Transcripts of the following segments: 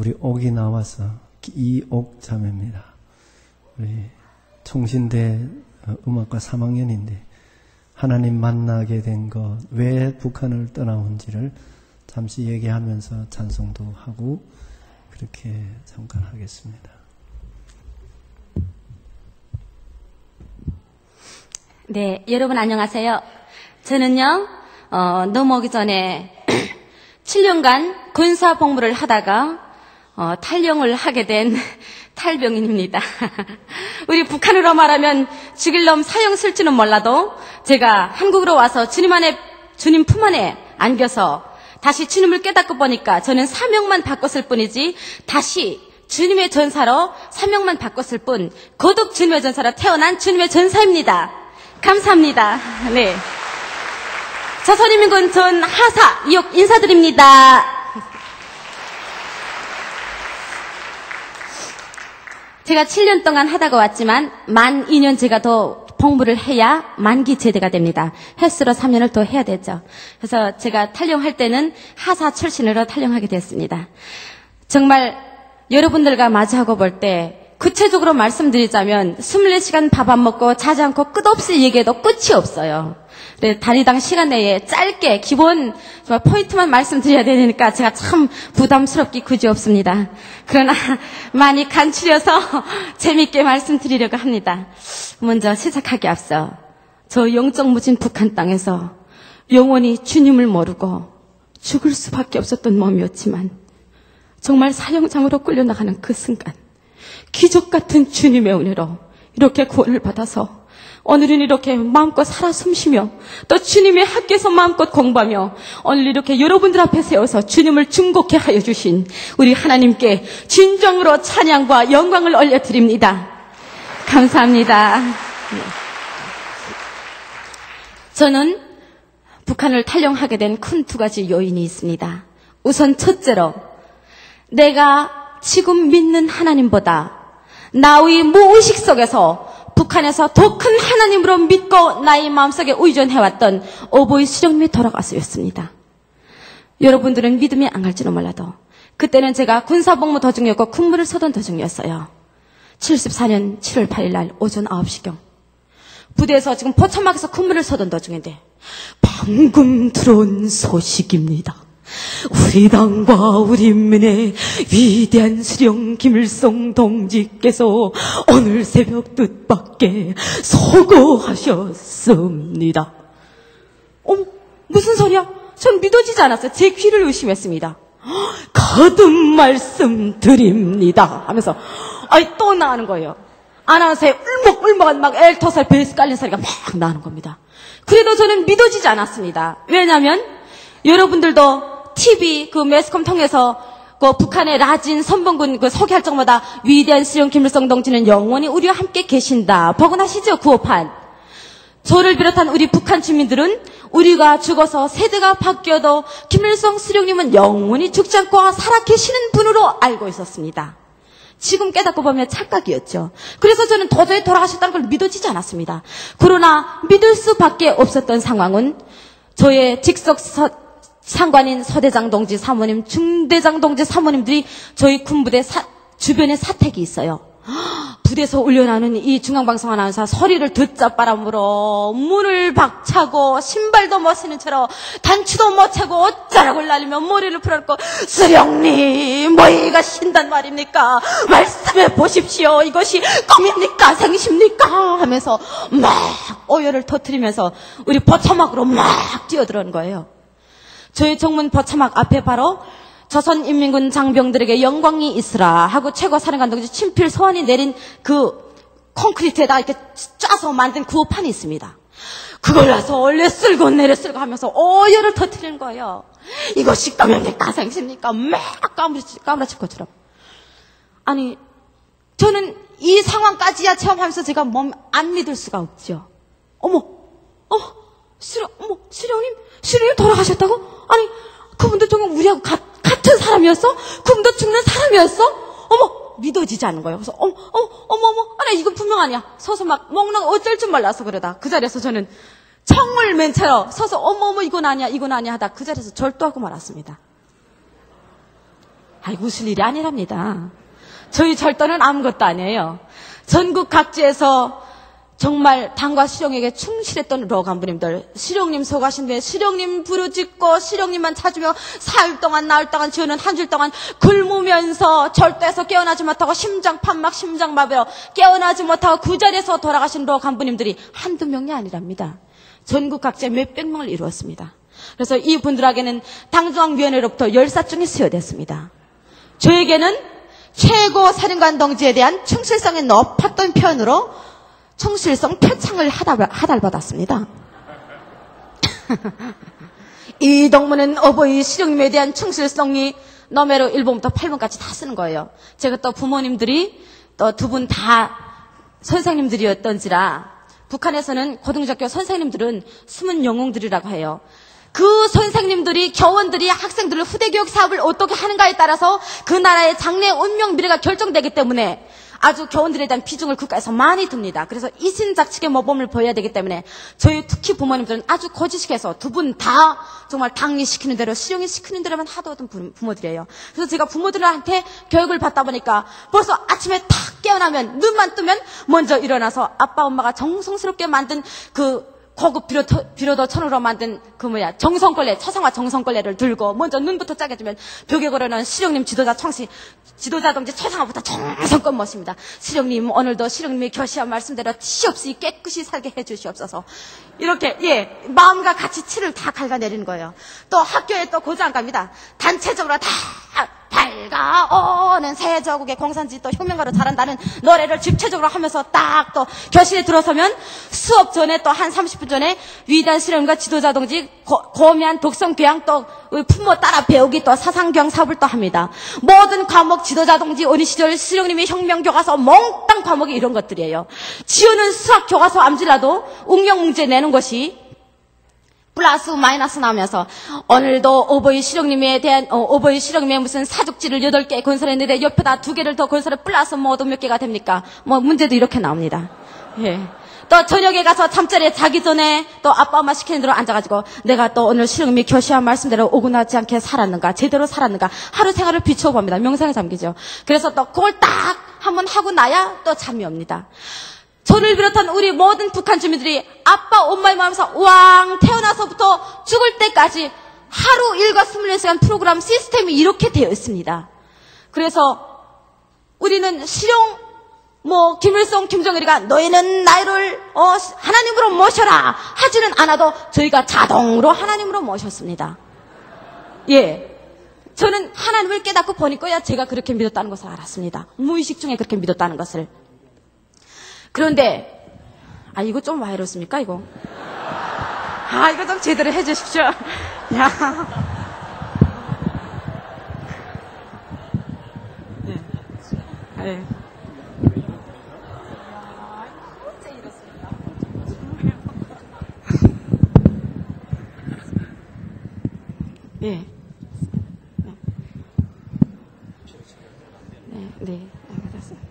우리 옥이 나와서 이옥 자매입니다. 우리 총신대 어, 음악과 3학년인데 하나님 만나게 된 것, 왜 북한을 떠나온지를 잠시 얘기하면서 찬송도 하고 그렇게 잠깐 하겠습니다. 네, 여러분 안녕하세요. 저는요, 어, 넘어오기 전에 7년간 군사 복무를 하다가 어, 탈영을 하게 된 탈병인입니다. 우리 북한으로 말하면 죽일 놈 사형 쓸지는 몰라도 제가 한국으로 와서 주님 안에 주님 품 안에 안겨서 다시 주님을 깨닫고 보니까 저는 사명만 바꿨을 뿐이지 다시 주님의 전사로 사명만 바꿨을 뿐 거듭 주님의 전사로 태어난 주님의 전사입니다. 감사합니다. 네. 조선인민군 전 하사 이옥 인사드립니다. 제가 7년 동안 하다가 왔지만 만 2년 제가 더 복무를 해야 만기 제대가 됩니다. 횟수로 3년을 더 해야 되죠. 그래서 제가 탈영할 때는 하사 출신으로 탈영하게 됐습니다. 정말 여러분들과 마주하고 볼 때 구체적으로 말씀드리자면 24시간 밥 안 먹고 자지 않고 끝없이 얘기해도 끝이 없어요. 네, 단위당 시간 내에 짧게 기본 정말 포인트만 말씀드려야 되니까 제가 참 부담스럽기 그지없습니다. 그러나 많이 간추려서 재밌게 말씀드리려고 합니다. 먼저 시작하기 앞서 저 영적 무진 북한 땅에서 영원히 주님을 모르고 죽을 수밖에 없었던 몸이었지만 정말 사형장으로 끌려나가는 그 순간 기적 같은 주님의 은혜로 이렇게 구원을 받아서 오늘은 이렇게 마음껏 살아 숨쉬며 또 주님의 학교에서 마음껏 공부하며 오늘 이렇게 여러분들 앞에 세워서 주님을 중곡해 하여 주신 우리 하나님께 진정으로 찬양과 영광을 올려드립니다. 감사합니다. 저는 북한을 탈영하게 된 큰 두 가지 요인이 있습니다. 우선 첫째로 내가 지금 믿는 하나님보다 나의 무의식 속에서 북한에서 더 큰 하나님으로 믿고 나의 마음속에 의존해왔던 오보이 수령님이 돌아가서였습니다. 여러분들은 믿음이 안 갈지는 몰라도 그때는 제가 군사복무 도중이었고 군무를 서던 도중이었어요. 74년 7월 8일 날 오전 9시경 부대에서 지금 포천막에서 군무를 서던 도중인데 방금 들어온 소식입니다. 우리 당과 우리 인민의 위대한 수령 김일성 동지께서 오늘 새벽 뜻밖에 서거하셨습니다. 어, 무슨 소리야? 전 믿어지지 않았어요. 제 귀를 의심했습니다. 거듭 말씀드립니다. 하면서 아이 또 나가는 거예요. 아나운서에 울먹울먹한 막 엘토살 베이스 깔린 소리가 막 나는 겁니다. 그래도 저는 믿어지지 않았습니다. 왜냐하면 여러분들도 TV 그 매스컴 통해서 그 북한의 라진 선봉군 그 소개할 적마다 위대한 수령 김일성 동지는 영원히 우리와 함께 계신다. 복원하시죠 구호판. 저를 비롯한 우리 북한 주민들은 우리가 죽어서 세대가 바뀌어도 김일성 수령님은 영원히 죽지 않고 살아 계시는 분으로 알고 있었습니다. 지금 깨닫고 보면 착각이었죠. 그래서 저는 도저히 돌아가셨다는 걸 믿어지지 않았습니다. 그러나 믿을 수밖에 없었던 상황은 저의 직속 서, 상관인 서대장 동지 사모님, 중대장 동지 사모님들이 저희 군부대 사, 주변에 사택이 있어요. 부대에서 울려나는 이 중앙방송 아나운서 소리를 듣자 바람으로 문을 박차고 신발도 못 신은 채로 단추도 못 차고 옷자락을 날리며 머리를 풀었고 수령님 뭐이가 신단 말입니까? 말씀해 보십시오. 이것이 꿈입니까? 생십니까? 하면서 막 오열을 터뜨리면서 우리 포차막으로 막 뛰어들어온 거예요 저희 정문 포차막 앞에 바로 조선인민군 장병들에게 영광이 있으라 하고 최고 사령관 동지 친필 서원이 내린 그 콘크리트에다 이렇게 짜서 만든 구호판이 있습니다. 그걸 나서 원래 쓸고 내려 쓸고 하면서 오열을 터트리는 거예요. 이거 식당입니까? 생십니까? 막 까무러칠 것처럼. 아니, 저는 이 상황까지야 체험하면서 제가 몸 안 믿을 수가 없죠. 어머, 어, 수령, 어머, 수령님, 수령님 돌아가셨다고? 아니, 그분도 정말 우리하고 같, 같은 사람이었어? 그분도 죽는 사람이었어? 어머, 믿어지지 않는 거예요. 그래서, 어머, 어머, 어머, 어머, 아니, 이건 분명 아니야. 서서 막 먹는 거 어쩔 줄 몰라서 그러다. 그 자리에서 저는 청을 맨 채로 서서, 어머, 어머, 이건 아니야, 이건 아니야 하다 그 자리에서 절도하고 말았습니다. 아이, 웃을 일이 아니랍니다. 저희 절도는 아무것도 아니에요. 전국 각지에서 정말 당과 시령에게 충실했던 러 간부님들 시령님 소가신 뒤에 시령님 부르짖고 시령님만 찾으며 사흘 동안 나흘 동안 지어는 한 줄 동안 굶으면서 절도에서 깨어나지 못하고 심장 판막 심장마비로 깨어나지 못하고 그 자리에서 돌아가신 러 간부님들이 한두 명이 아니랍니다. 전국 각지에 몇백 명을 이루었습니다. 그래서 이분들에게는 당중앙위원회로부터 열사증이 수여됐습니다. 저에게는 최고 사령관 동지에 대한 충실성이 높았던 편으로 충실성 표창을 하달, 하달받았습니다. 이 동문은 어버이 시령님에 대한 충실성이 너메로 1번부터 8번까지 다 쓰는 거예요. 제가 또 부모님들이 또 두 분 다 선생님들이었던지라 북한에서는 고등학교 선생님들은 숨은 영웅들이라고 해요. 그 선생님들이 교원들이 학생들을 후대교육 사업을 어떻게 하는가에 따라서 그 나라의 장래 운명 미래가 결정되기 때문에 아주 교원들에 대한 비중을 국가에서 많이 둡니다. 그래서 이신작 측의 모범을 보여야 되기 때문에 저희 특히 부모님들은 아주 거짓식해서 두 분 다 정말 당리 시키는 대로 실용이 시키는 대로만 하도하던 부모들이에요. 그래서 제가 부모들한테 교육을 받다 보니까 벌써 아침에 탁 깨어나면 눈만 뜨면 먼저 일어나서 아빠 엄마가 정성스럽게 만든 그 비료, 비료도 천으로 만든 그 뭐야 정성걸레 차상화 정성걸레를 들고 먼저 눈부터 짜게 주면 벽에 걸어놓은 시령님 지도자 청시 지도자 동지 최상화부터 정성껏 모십니다. 시령님 오늘도 시령님이 교시한 말씀대로 티 없이 깨끗이 살게 해주시옵소서. 이렇게 예 마음과 같이 치를 다 갉아내리는 거예요. 또 학교에 또 고장 갑니다. 단체적으로 다 밝아오는 새저국의 공산지 또 혁명가로 자란다는 노래를 집체적으로 하면서 딱 또 교실에 들어서면 수업 전에 또 한 30분 전에 위대한 실험가 지도자 동지 고, 미한 독성 교양 또 품모 따라 배우기 또 사상경 사업을 또 합니다. 모든 과목 지도자 동지 어린 시절 수령님의 혁명 교과서 몽땅 과목이 이런 것들이에요. 지우는 수학 교과서 암지라도 응용 문제 내는 것이 플러스 마이너스 나오면서 오늘도 오버이 실령님에 대한 어, 오버이 실령님의 무슨 사족지를 8개 건설했는데 옆에다 두 개를 더 건설해 플러스 뭐도 몇 개가 됩니까? 뭐 문제도 이렇게 나옵니다. 예. 또 저녁에 가서 잠자리에 자기 전에 또 아빠 엄마 시키는 대로 앉아가지고 내가 또 오늘 실령님이 교시한 말씀대로 오근하지 않게 살았는가 제대로 살았는가 하루 생활을 비춰봅니다. 명상에 잠기죠. 그래서 또 그걸 딱 한번 하고 나야 또 잠이 옵니다. 저를 비롯한 우리 모든 북한 주민들이 아빠 엄마의 마음에서 왕 태어나서부터 죽을 때까지 하루 일과 24시간 프로그램 시스템이 이렇게 되어 있습니다. 그래서 우리는 실용 뭐 김일성 김정일이가 너희는 나를 어, 하나님으로 모셔라 하지는 않아도 저희가 자동으로 하나님으로 모셨습니다. 예. 저는 하나님을 깨닫고 보니까 제가 그렇게 믿었다는 것을 알았습니다. 무의식 중에 그렇게 믿었다는 것을. 그런데 아 이거 좀 와 이렇습니까 이거? 아 이거 좀 제대로 해주십시오. 야. 네. 네. 예. 네, 네, 알겠습니다.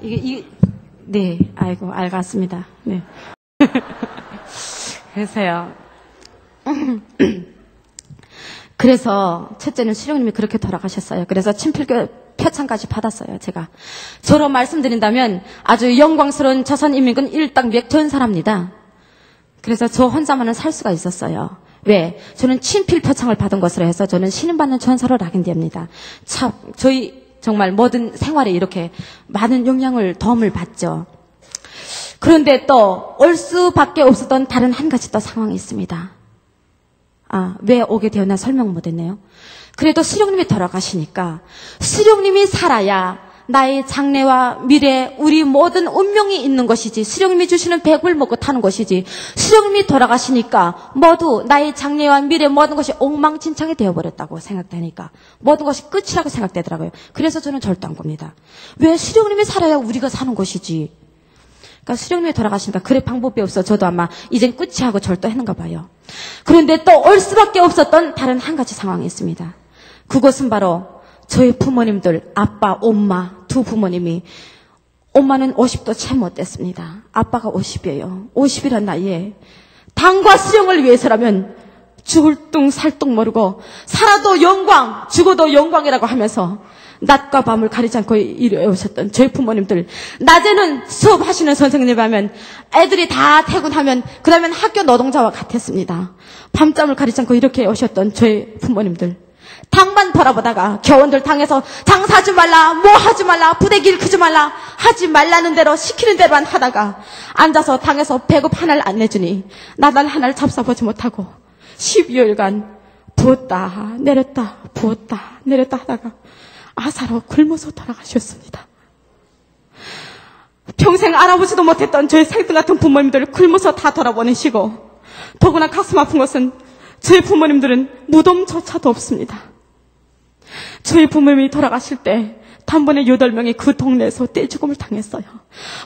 이게, 이게, 네, 아이고, 알겠습니다. 네. 그래서요. 그래서 첫째는 수령님이 그렇게 돌아가셨어요. 그래서 친필교 표창까지 받았어요, 제가. 저로 말씀드린다면 아주 영광스러운 조선인민군 일당 맥전사랍니다. 그래서 저 혼자만은 살 수가 있었어요. 왜? 저는 친필 표창을 받은 것으로 해서 저는 신임받는 전사로 낙인됩니다. 참, 저희 정말 모든 생활에 이렇게 많은 영향을, 도움을 받죠. 그런데 또 올 수밖에 없었던 다른 한 가지 또 상황이 있습니다. 아, 왜 오게 되었나 설명 못 했네요. 그래도 수령님이 돌아가시니까 수령님이 살아야 나의 장래와 미래, 우리 모든 운명이 있는 것이지. 수령님이 주시는 백을 먹고 타는 것이지. 수령님이 돌아가시니까 모두 나의 장래와 미래 모든 것이 엉망진창이 되어버렸다고 생각되니까 모든 것이 끝이라고 생각되더라고요. 그래서 저는 절도한 겁니다. 왜 수령님이 살아야 우리가 사는 것이지. 그러니까 수령님이 돌아가시니까 그래 방법이 없어. 저도 아마 이젠 끝이 하고 절도했는가 봐요. 그런데 또 올 수밖에 없었던 다른 한 가지 상황이 있습니다. 그것은 바로 저희 부모님들, 아빠, 엄마, 두 부모님이 엄마는 50도 채 못 됐습니다. 아빠가 50이에요. 50이란 나이에 당과 수령을 위해서라면 죽을 뚱 살 뚱 모르고 살아도 영광, 죽어도 영광이라고 하면서 낮과 밤을 가리지 않고 일해 오셨던 저희 부모님들 낮에는 수업하시는 선생님 하면 애들이 다 퇴근하면 그 다음엔 학교 노동자와 같았습니다. 밤잠을 가리지 않고 이렇게 오셨던 저희 부모님들 당만 바라보다가 교원들 당에서 장사하지 말라 뭐 하지 말라 부대기를 크지 말라 하지 말라는 대로 시키는 대로만 하다가 앉아서 당에서 배급 하나를 안 내주니 나달 하나를 잡숴보지 못하고 12여일간 부었다 내렸다 부었다 내렸다 하다가 아사로 굶어서 돌아가셨습니다. 평생 알아보지도 못했던 저희 생들 같은 부모님들을 굶어서 다 돌아보내시고 더구나 가슴 아픈 것은 저희 부모님들은 무덤조차도 없습니다. 저희 부모님이 돌아가실 때 단번에 여덟 명이 그 동네에서 떼죽음을 당했어요.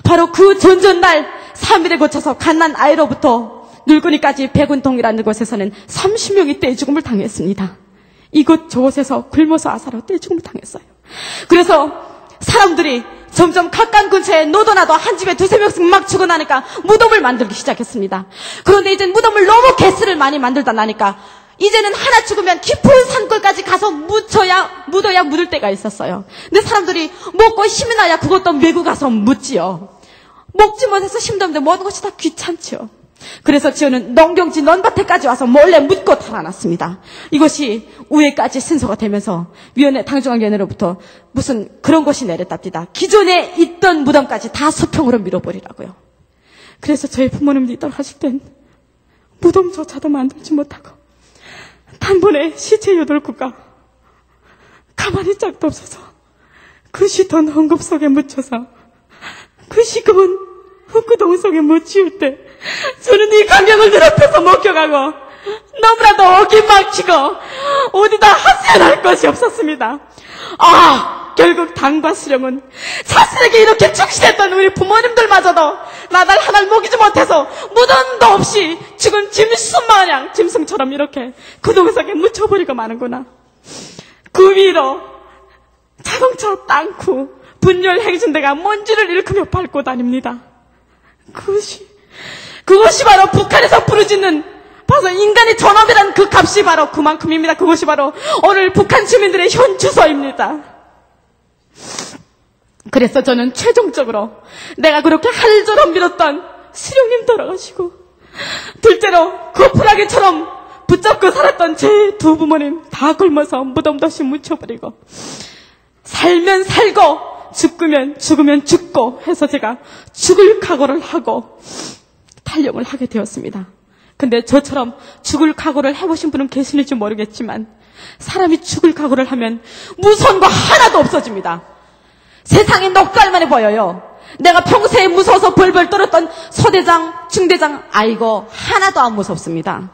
바로 그 전전날 3일에 거쳐서 갓난 아이로부터 늙은이까지 백운동이라는 곳에서는 30명이 떼죽음을 당했습니다. 이곳 저곳에서 굶어서 아사로 떼죽음을 당했어요. 그래서 사람들이 점점 가까운 근처에 노도나도 한 집에 두세 명씩 막 죽어나니까 무덤을 만들기 시작했습니다. 그런데 이제 무덤을 너무 개수를 많이 만들다 나니까 이제는 하나 죽으면 깊은 산골까지 가서 묻혀야, 묻어야 묻을 때가 있었어요. 근데 사람들이 먹고 힘이 나야 그것도 외국 가서 묻지요. 먹지 못해서 없는데 모든 것이 다 귀찮지요. 그래서 지어는 농경지 논밭에까지 와서 몰래 묻고 달아났습니다. 이것이 우회까지 순서가 되면서 위원회 당중앙위원회로부터 무슨 그런 것이 내렸답니다. 기존에 있던 무덤까지 다 수평으로 밀어버리라고요. 그래서 저희 부모님들이 떠나실 땐 무덤조차도 만들지 못하고 단번에 시체 여덟 구가 가만히 짝도 없어서 그 시던 헝겊 속에 묻혀서 그 시금은 흙구덩 속에 묻히울 때 저는 이 광경을 눈앞에서 목격하고 너무나도 어기 막히고 어디다 하세할 것이 없었습니다. 아, 결국 당과 수령은 자신에게 이렇게 충실했던 우리 부모님들마저도 나날 하나를 먹이지 못해서 무덤도 없이 죽은 짐승 마냥 짐승처럼 이렇게 속에 묻혀버리고 마는구나. 그 위로 자동차 땅구 분열 행진대가 먼지를 일으키며 밟고 다닙니다. 그것이 그것이 바로 북한에서 부르짖는 바로 인간의 전업이라는 그 값이 바로 그만큼입니다. 그것이 바로 오늘 북한 주민들의 현 주소입니다. 그래서 저는 최종적으로 내가 그렇게 할저럼 믿었던 수령님 돌아가시고 둘째로 거풀하기처럼 붙잡고 살았던 제 두 부모님 다 굶어서 무덤도 없이 묻혀버리고 살면 살고 죽으면 죽으면 죽고 해서 제가 죽을 각오를 하고 탈영을 하게 되었습니다. 근데 저처럼 죽을 각오를 해보신 분은 계시는지 모르겠지만 사람이 죽을 각오를 하면 무서운 거 하나도 없어집니다. 세상에 녹갈만해 보여요. 내가 평소에 무서워서 벌벌 떨었던 소대장, 중대장, 아이고 하나도 안 무섭습니다.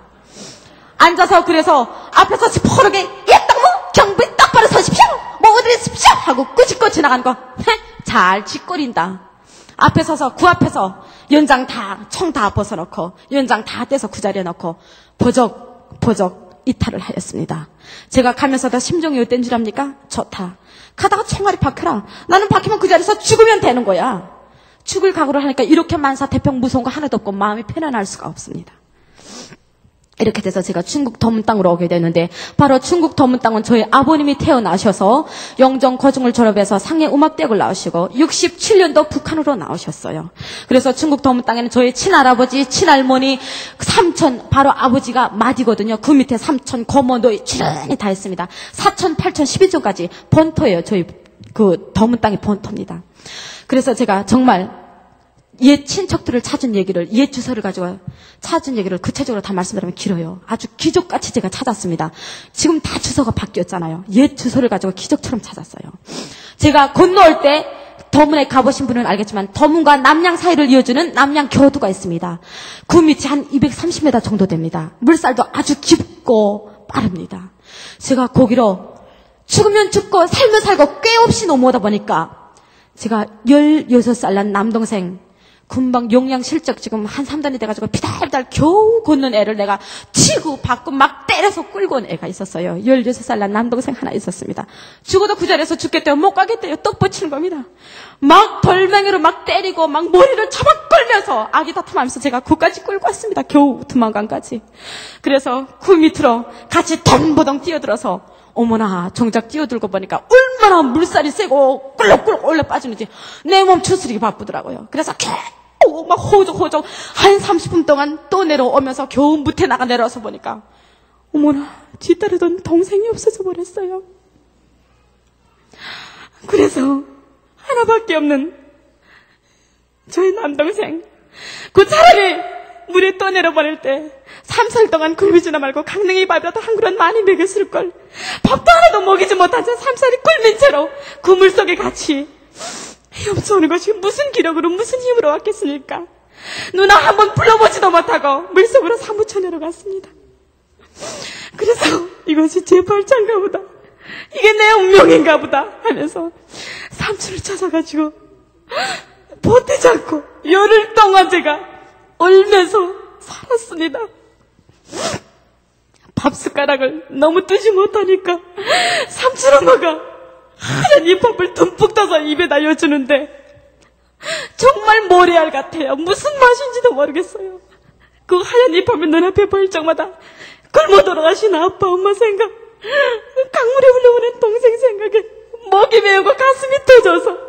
앉아서 그래서 앞에서 시퍼르게 예땅무 경비 똑바로 서십시오. 뭐 어디 있십시오 하고 꾸짖고 지나간 거 잘 짓거린다. 앞에 서서 그 앞에서 연장 다총다 벗어놓고 연장 다 떼서 그 자리에 넣고 버적 버적 이탈을 하였습니다. 제가 가면서도 심정이 어땠는 줄 압니까? 좋다. 가다가 총알이 박혀라. 나는 박히면 그 자리에서 죽으면 되는 거야. 죽을 각오를 하니까 이렇게 만사태평 무서운 거 하나도 없고 마음이 편안할 수가 없습니다. 이렇게 돼서 제가 중국 더문 땅으로 오게 되는데 바로 중국 더문 땅은 저희 아버님이 태어나셔서 영정 고중을 졸업해서 상해 음악대학을 나오시고 67년도 북한으로 나오셨어요. 그래서 중국 더문 땅에는 저희 친할아버지, 친할머니, 삼촌 바로 아버지가 마디거든요. 그 밑에 삼촌, 고모, 노이 출연히 다 있습니다. 사촌, 팔촌, 12촌까지 본토예요. 저희 그 더문 땅이 본토입니다. 그래서 제가 정말 옛 친척들을 찾은 얘기를, 옛 주소를 가지고 찾은 얘기를 구체적으로 다 말씀드리면 길어요. 아주 기적같이 제가 찾았습니다. 지금 다 주소가 바뀌었잖아요. 옛 주소를 가지고 기적처럼 찾았어요. 제가 건너올 때 더문에 가보신 분은 알겠지만 더문과 남양 사이를 이어주는 남양 교두가 있습니다. 그 밑이 한 230m 정도 됩니다. 물살도 아주 깊고 빠릅니다. 제가 거기로 죽으면 죽고 살면 살고 꽤 없이 넘어오다 보니까 제가 16살 난 남동생 금방 용량 실적 지금 한 3단이 돼가지고 비달비달 겨우 걷는 애를 내가 치고 받고 막 때려서 끌고 온 애가 있었어요. 16살 난 남동생 하나 있었습니다. 죽어도 그 자리에서 죽겠대요. 못 가겠대요. 떡 뻗치는 겁니다. 막 벌맹이로 막 때리고 막 머리를 잡아 끌면서 아기 다툼하면서 제가 구까지 끌고 왔습니다. 겨우 두만강까지. 그래서 구 밑으로 같이 덤보덩 뛰어들어서 어머나 정작 뛰어들고 보니까 얼마나 물살이 세고 꿀럭꿀럭 올려 빠지는지 내 몸 추스리기 바쁘더라고요. 그래서 겨우 막 호적호적 한 30분 동안 또 내려오면서 겨우 무태 나가 내려와서 보니까 어머나 뒤따르던 동생이 없어져 버렸어요. 그래서 하나밖에 없는 저희 남동생 그 차라리 물에 떠내려 버릴 때 3살 동안 굶기지나 말고 강냉이 밥이라도 한 그릇 많이 먹였을 걸. 밥도 하나도 먹이지 못한 채 3살이 굶은 채로 그 물 속에 같이 헤엄쳐오는 것이 무슨 기력으로 무슨 힘으로 왔겠습니까? 누나 한 번 불러보지도 못하고 물속으로 사무쳐 내려갔습니다. 그래서 이것이 제 벌짠가 보다. 이게 내 운명인가 보다 하면서 삼촌을 찾아가지고 버티지 않고 열흘 동안 제가 얼면서 살았습니다. 밥 숟가락을 너무 뜨지 못하니까 삼촌 엄마가 하얀 잎밥을 듬뿍 떠서 입에 날려주는데 정말 모래알 같아요. 무슨 맛인지도 모르겠어요. 그 하얀 잎밥을 눈앞에 보일 적마다 굶어 돌아가신 아빠 엄마 생각 강물에 흘러오는 동생 생각에 목이 메우고 가슴이 터져서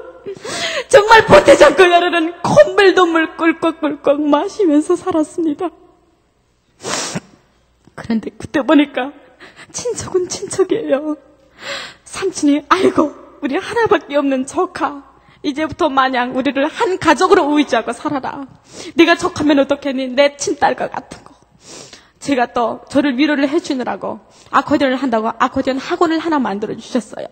정말 보태지 않고 여르는 콧물 눈물 꿀꺽꿀꺽 마시면서 살았습니다. 그런데 그때 보니까 친척은 친척이에요. 삼촌이 아이고 우리 하나밖에 없는 조카 이제부터 마냥 우리를 한 가족으로 의지하고 살아라. 네가 척하면 어떻겠니? 내 친딸과 같은 거. 제가 또 저를 위로를 해주느라고 아코디언을 한다고 아코디언 학원을 하나 만들어 주셨어요.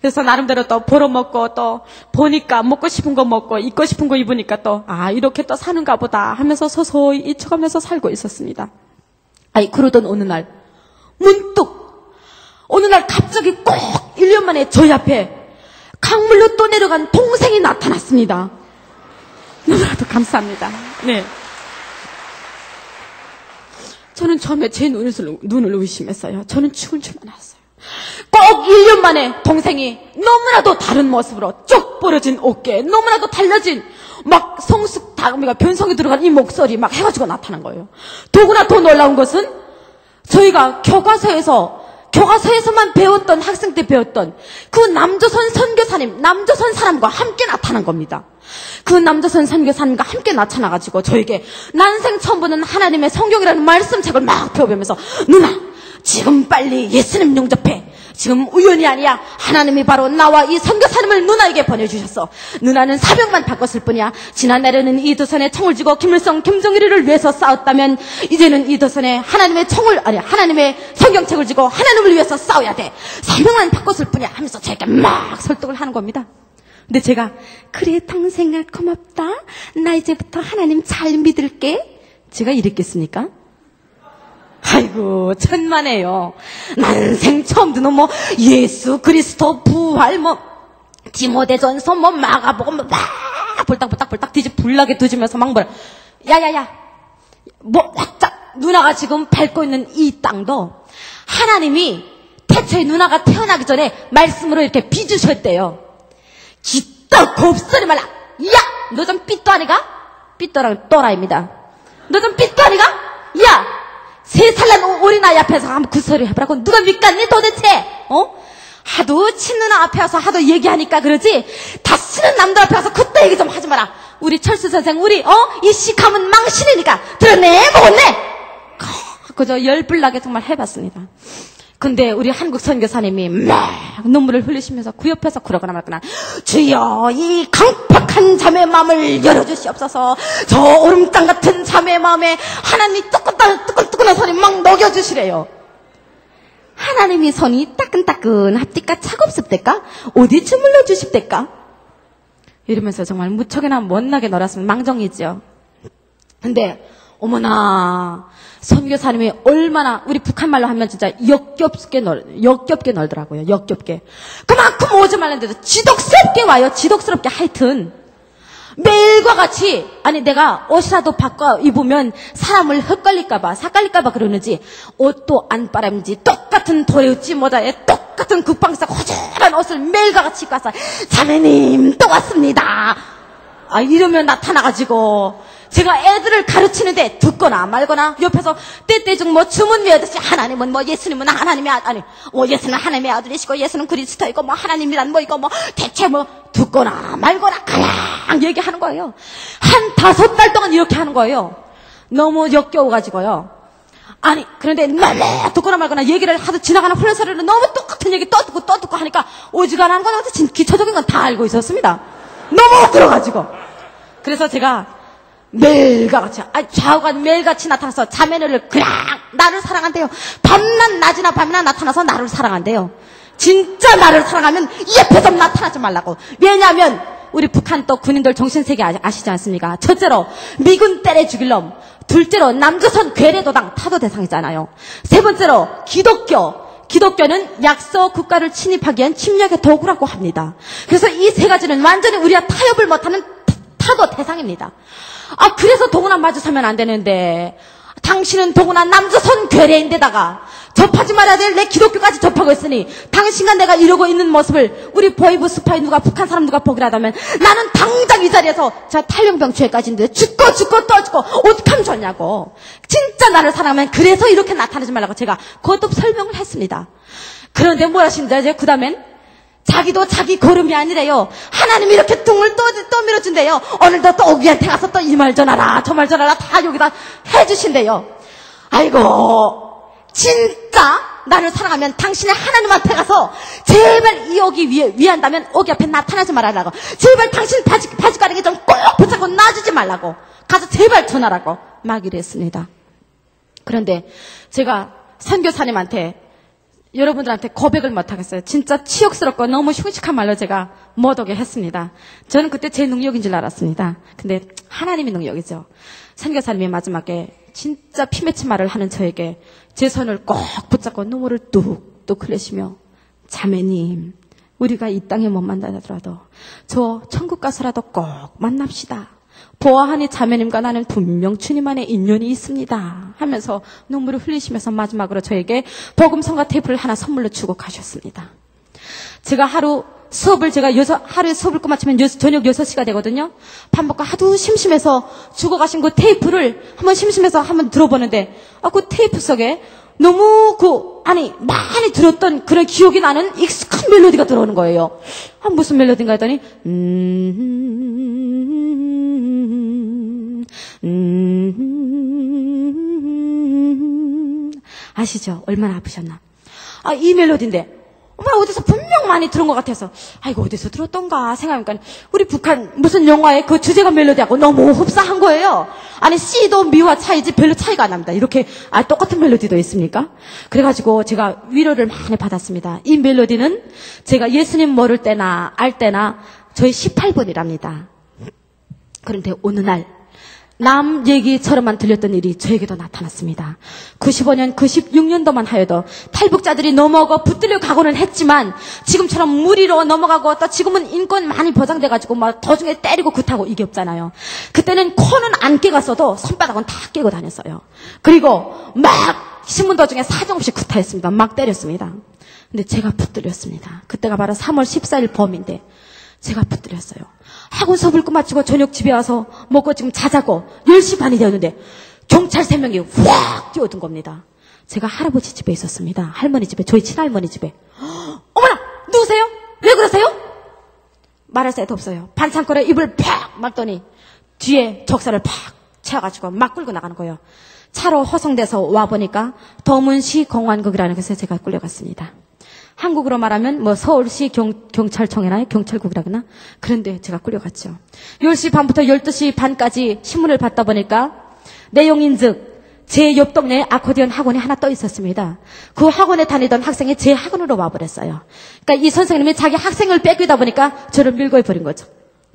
그래서 나름대로 또 벌어먹고 또 보니까 먹고 싶은 거 먹고 입고 싶은 거 입으니까 또 아 이렇게 또 사는가 보다 하면서 서서히 잊혀가면서 살고 있었습니다. 아니 그러던 어느 날 문득 어느 날 갑자기 꼭 1년 만에 저희 앞에 강물로 또 내려간 동생이 나타났습니다. 너무나도 감사합니다. 네. 저는 처음에 제 눈을, 눈을 의심했어요. 저는 죽은 줄만 알았어요. 꼭 1년 만에 동생이 너무나도 다른 모습으로 쭉 벌어진 어깨, 너무나도 달라진 막 성숙 다금이가 변성이 들어간 이 목소리 막 해가지고 나타난 거예요. 더구나 더 놀라운 것은 저희가 교과서에서 교과서에서만 배웠던 학생 때 배웠던 그 남조선 선교사님, 남조선 사람과 함께 나타난 겁니다. 그 남조선 선교사님과 함께 나타나가지고 저에게 난생 처음 보는 하나님의 성경이라는 말씀책을 막 배워보면서 누나 지금 빨리 예수님 용접해. 지금 우연이 아니야. 하나님이 바로 나와 이 선교사님을 누나에게 보내주셨어. 누나는 사명만 바꿨을 뿐이야. 지난날에는 이 도선에 총을 쥐고 김일성, 김정일이를 위해서 싸웠다면 이제는 이 도선에 하나님의 총을 아니 하나님의 성경책을 쥐고 하나님을 위해서 싸워야 돼. 사명만 바꿨을 뿐이야. 하면서 저에게 막 설득을 하는 겁니다. 근데 제가 그래 동생아 고맙다. 나 이제부터 하나님 잘 믿을게. 제가 이랬겠습니까? 아이고 천만에요. 난생 처음 듣는 뭐 예수 그리스도 부활 뭐 디모데전서 뭐 마가복음 뭐 막 볼딱볼딱 볼딱 뒤집 불나게 뒤지면서 막 뭐라 야야야 뭐 자, 누나가 지금 밟고 있는 이 땅도 하나님이 태초에 누나가 태어나기 전에 말씀으로 이렇게 빚으셨대요. 기떡 곱소리 말라. 야, 너 좀 삐또 아니가? 삐또랑 또라입니다. 너 좀 삐또 아니가? 야, 세 살난 어린아이 앞에서 한번 그 소리 해보라고 누가 믿겠니 도대체? 어? 하도 친누나 앞에 와서 하도 얘기하니까 그러지 다시는 남들 앞에 와서 그때 얘기 좀 하지 마라. 우리 철수 선생 우리 어? 이 시카면 망신이니까 들었네 먹었네? 그저 열불나게 정말 해봤습니다. 근데 우리 한국 선교사님이 막 눈물을 흘리시면서 그 옆에서 그러거나 말거나 주여 이 강팍한 자매의 마음을 열어주시옵소서 저 얼음땅 같은 자매의 마음에 하나님 뜨끈뜨끈 뜨끈뜨끈한 손이 막 녹여주시래요 하나님이 손이 따끈따끈 합디까 차갑습니까? 어디 주물러 주십니까? 이러면서 정말 무척이나 못나게 놀았으면 망정이죠 근데 어머나 선교사님이 얼마나 우리 북한 말로 하면 진짜 역겹게 널 역겹게 널더라고요. 역겹게. 그만큼 오지 말는데도 지독스럽게 와요. 지독스럽게 하여튼 매일과 같이 아니 내가 옷이라도 바꿔 입으면 사람을 헛갈릴까봐 삭갈릴까봐 그러는지 옷도 안 빨아입는지 똑같은 도레우찌 모자에 똑같은 국방색 허전한 옷을 매일과 같이 입고 와서 자매님 또 왔습니다 아 이러면 나타나가지고 제가 애들을 가르치는데 듣거나 말거나 옆에서 때때중 뭐 주문 외우듯이 하나님은 뭐 예수님은 하나님의 아, 아니 뭐 예수는 하나님의 아들이시고 예수는 그리스도이고 뭐 하나님이란 뭐 이거 뭐 대체 뭐 듣거나 말거나 그냥 얘기하는 거예요. 한 다섯 달 동안 이렇게 하는 거예요. 너무 역겨워가지고요. 아니 그런데 말래 듣거나 말거나 얘기를 하도 지나가는 훈련소리는 너무 똑같은 얘기 또 듣고 또 듣고 하니까 오지간한 건 어떤 기초적인 건 다 알고 있었습니다. 너무 들어가지고 그래서 제가 매일과 같이 아 좌우가 매일같이 나타나서 자매를 그냥 나를 사랑한대요. 밤낮 낮이나 밤이나 나타나서 나를 사랑한대요. 진짜 나를 사랑하면 이 옆에 좀 나타나지 말라고. 왜냐하면 우리 북한 또 군인들 정신세계 아- 아시지 않습니까? 첫째로 미군 때려 죽일 놈. 둘째로 남조선 괴뢰도당 타도 대상이잖아요. 세 번째로 기독교. 기독교는 약소 국가를 침입하기 위한 침략의 도구라고 합니다. 그래서 이 세 가지는 완전히 우리가 타협을 못하는 타도 대상입니다. 아, 그래서 동훈아 마주서면 안 되는데, 당신은 동훈아 남조선 괴뢰인데다가, 접하지 말아야 될 내 기독교까지 접하고 있으니, 당신과 내가 이러고 있는 모습을, 우리 보이브 스파이 누가, 북한 사람 누가 보기라다면, 나는 당장 이 자리에서, 저 탈영병 죄까지인데, 죽고 죽고 또 죽고, 어떡하면 좋냐고. 진짜 나를 사랑하면, 그래서 이렇게 나타나지 말라고 제가 거듭 설명을 했습니다. 그런데 뭘 하신다, 이제, 그 다음엔? 자기도 자기 걸음이 아니래요. 하나님이 이렇게 둥을 떠, 떠밀어 준대요. 오늘도 또 오기한테 가서 또 이 말 전하라, 저 말 전하라 다 여기다 해주신대요. 아이고, 진짜 나를 사랑하면 당신의 하나님한테 가서 제발 이 오기 위해, 위한다면 오기 앞에 나타나지 말아라고. 제발 당신 바지, 바지가랑이 좀 꼭 붙잡고 놔주지 말라고. 가서 제발 전하라고. 막 이랬습니다. 그런데 제가 선교사님한테 여러분들한테 고백을 못하겠어요. 진짜 치욕스럽고 너무 흉측한 말로 제가 못 오게 했습니다. 저는 그때 제 능력인 줄 알았습니다. 근데 하나님의 능력이죠. 선교사님이 마지막에 진짜 피맺힌 말을 하는 저에게 제 손을 꼭 붙잡고 눈물을 뚝뚝 흘리시며 자매님 우리가 이 땅에 못 만나더라도 저 천국 가서라도 꼭 만납시다. 보아하니 자매님과 나는 분명 주님 안에 인연이 있습니다. 하면서 눈물을 흘리시면서 마지막으로 저에게 복음성과 테이프를 하나 선물로 주고 가셨습니다. 제가 하루 수업을 제가 여섯, 하루에 수업을 끝마치면 여- 저녁 6시가 되거든요. 밥 먹고 하도 심심해서 주고 가신 그 테이프를 한번 심심해서 한번 들어보는데, 아, 그 테이프 속에 너무 그, 아니, 많이 들었던 그런 기억이 나는 익숙한 멜로디가 들어오는 거예요. 아, 무슨 멜로디인가 했더니, 음, 음, 아시죠? 얼마나 아프셨나? 아, 이 멜로디인데, 엄마 어디서 분명 많이 들은 것 같아서, 아, 이거 어디서 들었던가 생각하니까, 우리 북한 무슨 영화의 그 주제가 멜로디하고 너무 흡사한 거예요. 아니, C도 미와 차이지 별로 차이가 안 납니다. 이렇게, 아, 똑같은 멜로디도 있습니까? 그래가지고 제가 위로를 많이 받았습니다. 이 멜로디는 제가 예수님 모를 때나 알 때나 저희 18번이랍니다. 그런데 어느 날, 남 얘기처럼만 들렸던 일이 저에게도 나타났습니다. 95년, 96년도만 하여도 탈북자들이 넘어가 붙들려 가고는 했지만 지금처럼 무리로 넘어가고 또 지금은 인권 많이 보장돼가지고 막 도중에 때리고 굿하고 이게 없잖아요. 그때는 코는 안 깨갔어도 손바닥은 다 깨고 다녔어요. 그리고 막 신문 도중에 사정없이 구타했습니다. 막 때렸습니다. 근데 제가 붙들렸습니다. 그때가 바로 3월 14일 범인데 제가 붙들렸어요. 학원 수업을 끝마치고 저녁 집에 와서 먹고 지금 자자고 10시 반이 되었는데 경찰 3명이 확 뛰어든 겁니다. 제가 할아버지 집에 있었습니다. 할머니 집에, 저희 친할머니 집에. 어머나! 누구세요? 왜 그러세요? 말할 새도 없어요. 반창고에 입을 팍 막더니 뒤에 적사를 팍 채워가지고 막 끌고 나가는 거예요. 차로 허송돼서 와보니까 도문시 공안국이라는 곳에 제가 끌려갔습니다. 한국으로 말하면 뭐 서울시 경, 경찰청이나 경찰국이라거나 그런 데 제가 끌려갔죠. 10시 반부터 12시 반까지 신문을 받다 보니까 내용인즉 제 옆 동네에 아코디언 학원이 하나 떠 있었습니다. 그 학원에 다니던 학생이 제 학원으로 와버렸어요. 그러니까 이 선생님이 자기 학생을 뺏기다 보니까 저를 밀고 해버린 거죠.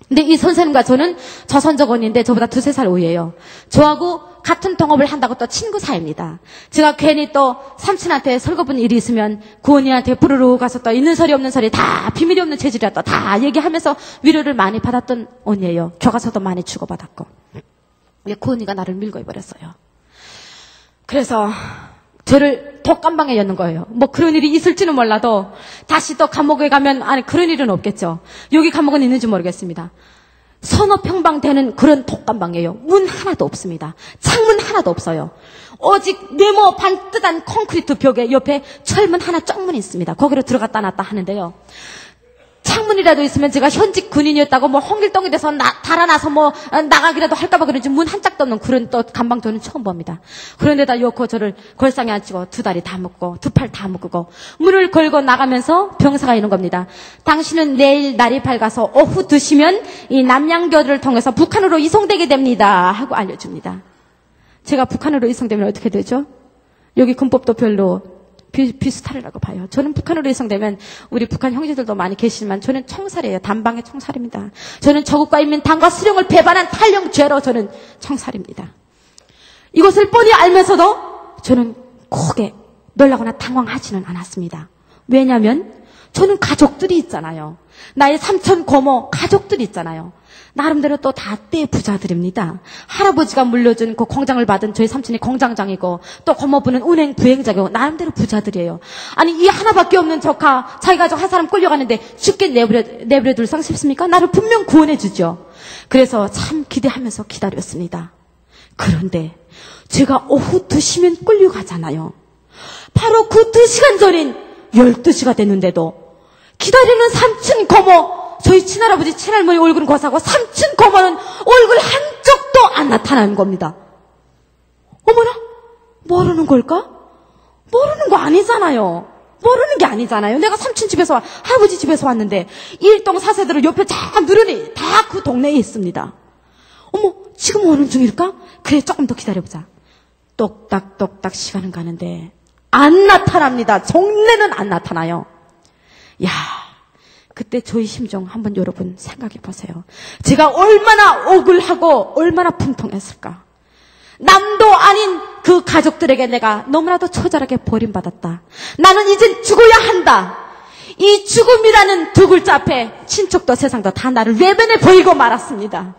근데 이 선생님과 저는 저선적원인데 저보다 두세 살 오예요. 저하고 같은 동업을 한다고 또 친구 사이입니다. 제가 괜히 또 삼촌한테 설거분 일이 있으면 구원이한테 부르르 가서 또 있는 소리 없는 소리 다 비밀이 없는 체질이라 또다 얘기하면서 위로를 많이 받았던 언니예요. 교과서도 많이 주고받았고. 구원이가 나를 밀고 해버렸어요. 그래서 저를 독감방에 였는 거예요. 뭐 그런 일이 있을지는 몰라도 다시 또 감옥에 가면 아니 그런 일은 없겠죠. 여기 감옥은 있는지 모르겠습니다. 서너 평방 되는 그런 독감방이에요. 문 하나도 없습니다. 창문 하나도 없어요. 오직 네모 반듯한 콘크리트 벽에 옆에 철문 하나 쪽문 있습니다. 거기로 들어갔다 놨다 하는데요. 창문이라도 있으면 제가 현직 군인이었다고 뭐 홍길동이 돼서 나, 달아나서 뭐 어, 나가기라도 할까봐 그런지 문 한 짝도 없는 그런 또 감방 저는 처음 봅니다. 그런데다 요코 저를 골상에 앉히고 두 다리 다 묶고 두 팔 다 묶고 문을 걸고 나가면서 병사가 있는 겁니다. 당신은 내일 날이 밝아서 오후 드시면 이 남양교를 통해서 북한으로 이송되게 됩니다. 하고 알려줍니다. 제가 북한으로 이송되면 어떻게 되죠? 여기 군법도 별로 비, 비슷하리라고 봐요. 저는 북한으로 예상되면 우리 북한 형제들도 많이 계시지만 저는 총살이에요. 단방의 총살입니다. 저는 저국과 인민당과 수령을 배반한 탈령죄로 저는 총살입니다. 이것을 뻔히 알면서도 저는 크게 놀라거나 당황하지는 않았습니다. 왜냐하면 저는 가족들이 있잖아요. 나의 삼촌 고모 가족들이 있잖아요. 나름대로 또 다 때 부자들입니다. 할아버지가 물려준 그 공장을 받은 저희 삼촌이 공장장이고 또 고모부는 은행 부행자고 나름대로 부자들이에요. 아니 이 하나밖에 없는 조카 자기 가족 한 사람 끌려가는데 쉽게 내버려, 내버려 둘 상식습니까? 나를 분명 구원해 주죠. 그래서 참 기대하면서 기다렸습니다. 그런데 제가 오후 2시면 끌려가잖아요. 바로 그 2시간 전인 12시가 됐는데도 기다리는 삼촌 고모 저희 친할아버지, 친할머니 얼굴은 거사고 삼촌 고모는 얼굴 한쪽도 안 나타나는 겁니다. 어머나? 모르는 걸까? 모르는 거 아니잖아요. 모르는 게 아니잖아요. 내가 삼촌 집에서, 할아버지 집에서 왔는데, 일동 사세들을 옆에 다 누르니, 다 그 동네에 있습니다. 어머, 지금 오는 중일까? 그래, 조금 더 기다려보자. 똑딱똑딱 시간은 가는데, 안 나타납니다. 정례는 안 나타나요. 야, 그때 저희 심정 한번 여러분 생각해 보세요. 제가 얼마나 억울하고 얼마나 분통했을까. 남도 아닌 그 가족들에게 내가 너무나도 처절하게 버림받았다. 나는 이젠 죽어야 한다. 이 죽음이라는 두 글자 앞에 친척도 세상도 다 나를 외면해 보이고 말았습니다.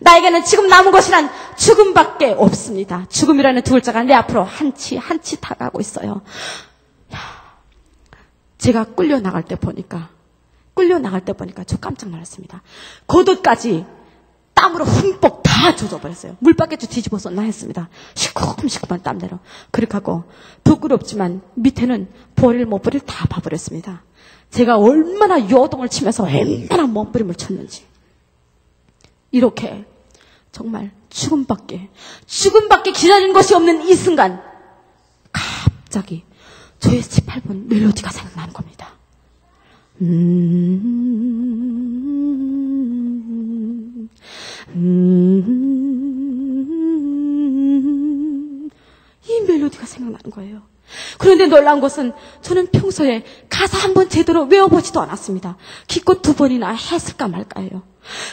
나에게는 지금 남은 것이란 죽음밖에 없습니다. 죽음이라는 두 글자가 내 앞으로 한치 한치 다가고 있어요. 제가 끌려 나갈 때 보니까 끌려 나갈 때 보니까 저 깜짝 놀랐습니다. 겉옷까지 땀으로 흠뻑 다 젖어버렸어요. 물바게트 뒤집어 쏟나 했습니다. 시큼시큼한 땀대로. 그렇게 하고 부끄럽지만 밑에는 버릴 못 버릴 다 봐버렸습니다. 제가 얼마나 요동을 치면서 얼마나 몸부림을 쳤는지. 이렇게 정말 죽음밖에 죽음밖에 기다리는 것이 없는 이 순간 갑자기 저의 18번 멜로디가 생각나는 겁니다. 음, 음, 이 멜로디가 생각나는 거예요. 그런데 놀라운 것은 저는 평소에 가사 한 번 제대로 외워보지도 않았습니다. 기껏 두 번이나 했을까 말까요.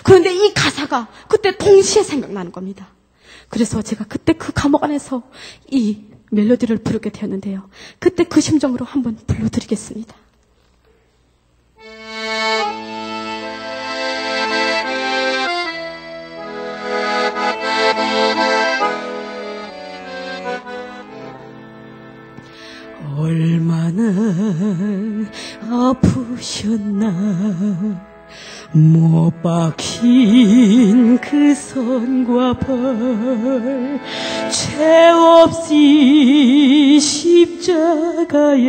그런데 이 가사가 그때 동시에 생각나는 겁니다. 그래서 제가 그때 그 감옥 안에서 이 멜로디를 부르게 되었는데요. 그때 그 심정으로 한번 불러드리겠습니다. 얼마나 아프셨나. 못 박힌 그 선과 벌, 죄 없이 십자가에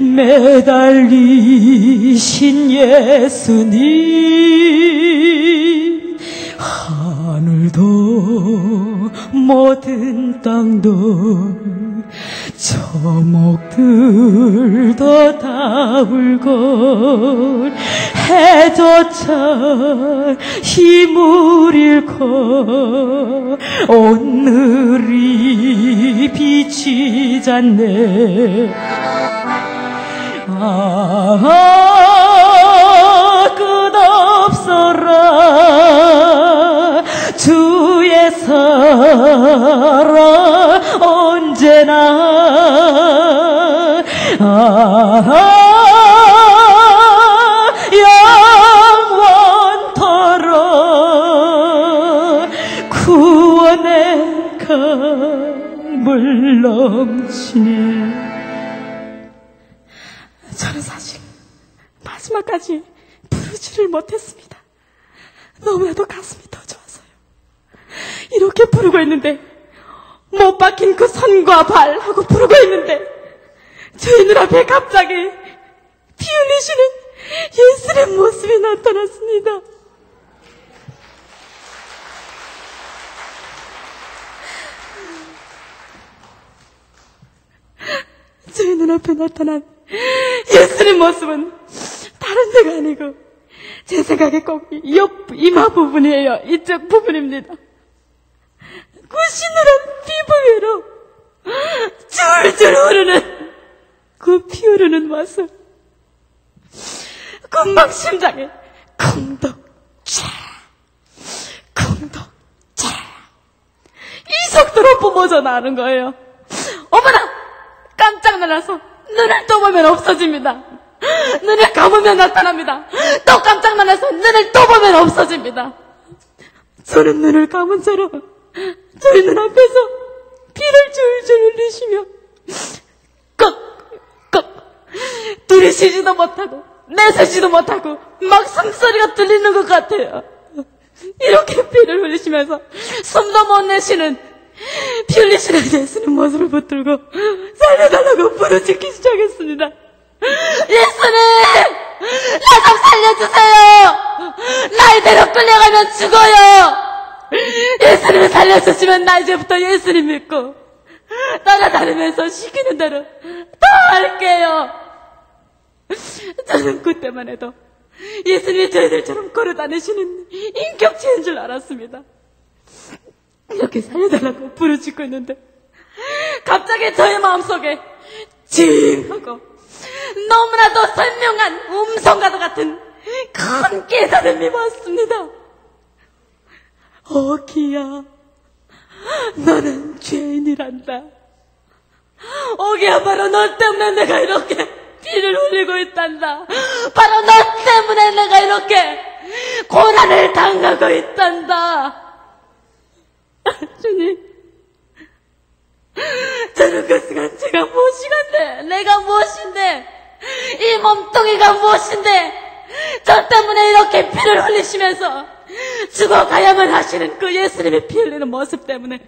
매달리신 예수님, 하늘도 모든 땅도 저목들 더다 울걸 해조차 힘을 잃고 오늘이 빛이잤 네？아, 끝없어라 주의 사랑 언제나 영원토록 구원의 강물 넘치네 저는 사실 마지막까지 부르지를 못했습니다. 너무나도 가슴이 터져와서요. 이렇게 부르고 있는데 못 박힌 그 손과 발 하고 부르고 있는데 저희 눈앞에 갑자기 피 흘리시는 예수의 모습이 나타났습니다. 저희 눈앞에 나타난 예수의 모습은 다른 데가 아니고 제 생각에 꼭 옆 이마 부분이에요. 이쪽 부분입니다. 그 시늘한 피부 위로 줄줄 흐르는 그 피 흐르는 모습. 금방 심장에 쿵덕 차 쿵덕 차이 속도로 뿜어져 나는 거예요. 어머나 깜짝 놀라서 눈을 떠 보면 없어집니다. 눈을 감으면 나타납니다. 또 깜짝 놀라서 눈을 떠 보면 없어집니다. 저는 눈을 감은 채로 저희 눈앞에서 피를 줄줄 흘리시며 꺽꺽 둘이 쉬지도 못하고 내쉬지도 못하고 막 숨 소리가 들리는 것 같아요. 이렇게 피를 흘리시면서 숨도 못 내쉬는 피 흘리시는 예수님 모습을 붙들고 살려달라고 부르짖기 시작했습니다. 예수님! 나 좀 살려주세요! 나 이대로 끌려가면 죽어요! 예수님을 살려주시면 나 이제부터 예수님 믿고 따라다니면서 시키는 대로 다 할게요. 저는 그때만 해도 예수님이 저희들처럼 걸어다니시는 인격체인 줄 알았습니다. 이렇게 살려달라고 부르짖고 있는데 갑자기 저의 마음속에 징 하고 너무나도 선명한 음성과도 같은 큰 깨달음이 왔습니다. 어기야, 너는 죄인이란다. 어기야, 바로 너 때문에 내가 이렇게 피를 흘리고 있단다. 바로 너 때문에 내가 이렇게 고난을 당하고 있단다. 주님, 저는 그 순간 제가 무엇이간데, 내가 무엇인데, 이 몸뚱이가 무엇인데, 저 때문에 이렇게 피를 흘리시면서 죽어가야만 하시는 그 예수님의 피 흘리는 모습 때문에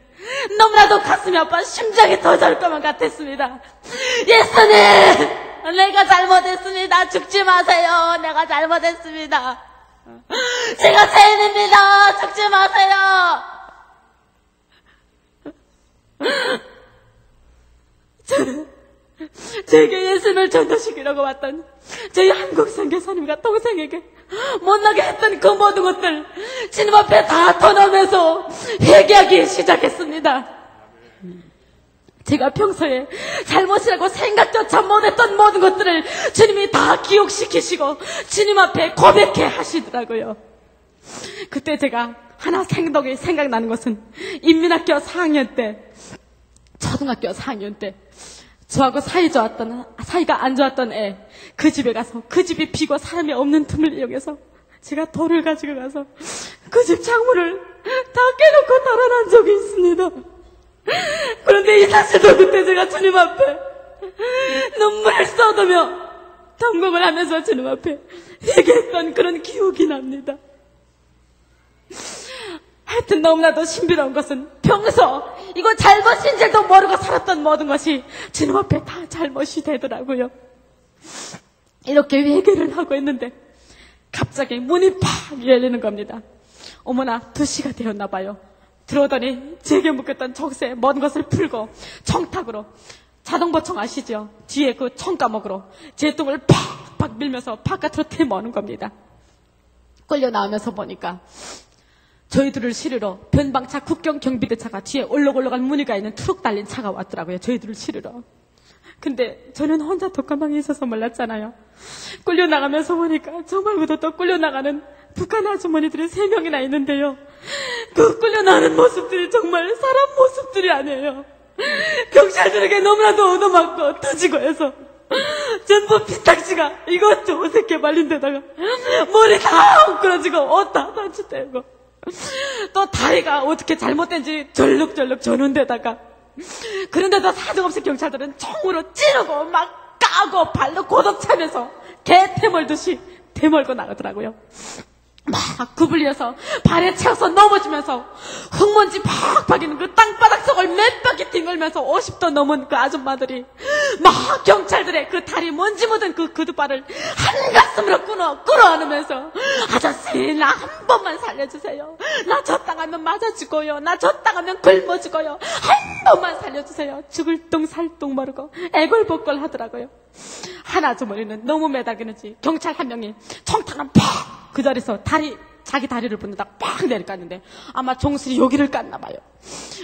너무나도 가슴이 아파 심장이 터질 것만 같았습니다. 예수님! 내가 잘못했습니다. 죽지 마세요. 내가 잘못했습니다. 제가 죄인입니다. 죽지 마세요. 저는 제게 예수님을 전도시키려고 왔던 저희 한국 선교사님과 동생에게 못나게 했던 그 모든 것들 주님 앞에 다 터놓으면서 회개하기 시작했습니다. 제가 평소에 잘못이라고 생각조차 못했던 모든 것들을 주님이 다 기억시키시고 주님 앞에 고백해 하시더라고요. 그때 제가 하나 생동이 생각나는 것은 인민학교 4학년 때 초등학교 4학년 때 저하고 사이 좋았던 사이가 안 좋았던 애 그 집에 가서 그 집이 비고 사람이 없는 틈을 이용해서 제가 돌을 가지고 가서 그 집 창문을 다 깨놓고 달아난 적이 있습니다. 그런데 이 사실도 그때 제가 주님 앞에 눈물을 쏟으며 통곡을 하면서 주님 앞에 얘기했던 그런 기억이 납니다. 하여튼 너무나도 신비로운 것은 평소 이거 잘못인 줄도 모르고 살았던 모든 것이 주님 앞에 다 잘못이 되더라고요. 이렇게 회개를 하고 있는데 갑자기 문이 팍 열리는 겁니다. 어머나 두 시가 되었나 봐요. 들어오더니 제게 묶였던 족쇄 먼 것을 풀고 청탁으로 자동보청 아시죠? 뒤에 그 청가목으로 제 똥을 팍팍 밀면서 바깥으로 태모는 겁니다. 끌려 나오면서 보니까 저희들을 실으러 변방차 국경 경비대 차가 뒤에 올록올록한 무늬가 있는 트럭 달린 차가 왔더라고요. 저희들을 실으러. 근데 저는 혼자 독감방에 있어서 몰랐잖아요. 끌려 나가면서 보니까 저 말고도 또 끌려 나가는 북한 아주머니들이 세 명이나 있는데요. 그 끌려 나가는 모습들이 정말 사람 모습들이 아니에요. 경찰들에게 너무나도 얻어맞고 터지고 해서 전부 피딱지가 이것저 어색해 말린 데다가 머리 다 엉클어지고 옷다 단추대고 또 다리가 어떻게 잘못된지 절룩절룩 저는 데다가 그런데도 사정없이 경찰들은 총으로 찌르고 막 까고 발로 고독차면서 개 태물듯이 되멀고 나가더라고요. 막 구불려서 발에 채워서 넘어지면서 흙먼지 팍팍 이는 그 땅바닥 속을 몇 바퀴 뒹굴면서 50도 넘은 그 아줌마들이 막 경찰들의 그 다리 먼지 묻은 그 그두발을 한 가슴으로 끊어 끌어 안으면서 아저씨 나 한 번만 살려주세요. 나 저 땅하면 맞아 죽어요. 나 저 땅하면 굶어 죽어요. 한 번만 살려주세요. 죽을 똥 살 똥 모르고 애걸복걸 하더라고요 한 아주머니는 너무 매달리는지 경찰 한 명이 총탄을 팍 그 자리에서 다리 자기 다리를 붙는다 팍 내리깠는데 아마 종슬이 여기를 깠나 봐요.